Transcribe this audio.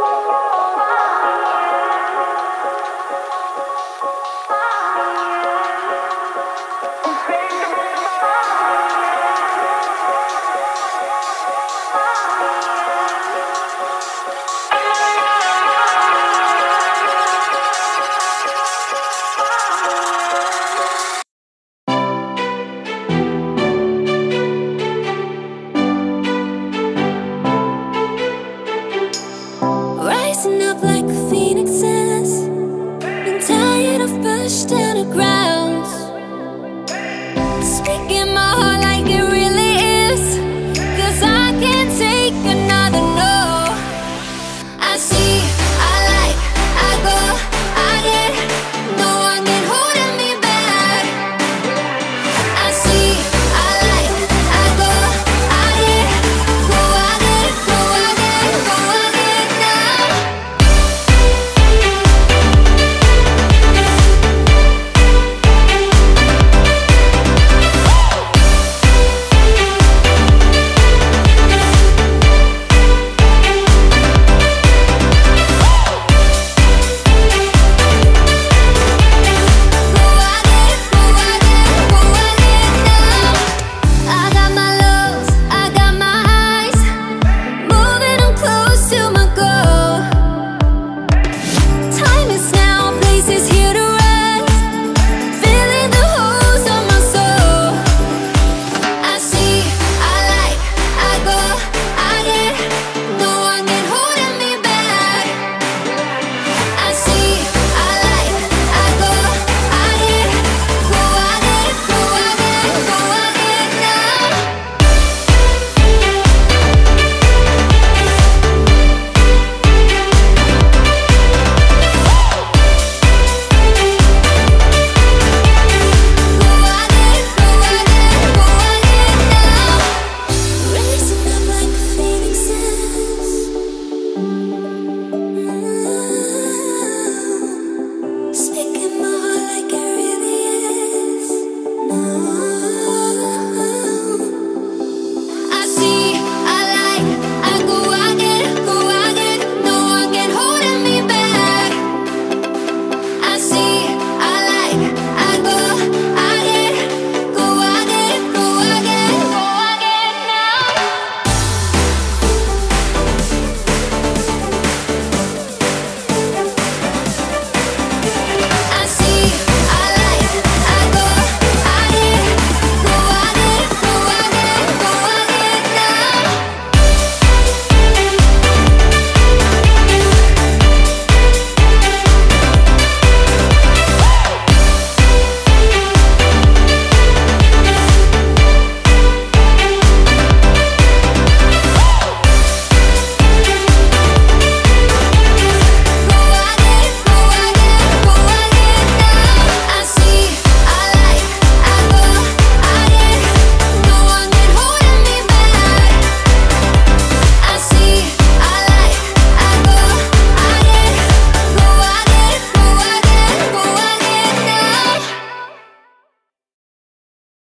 Oh,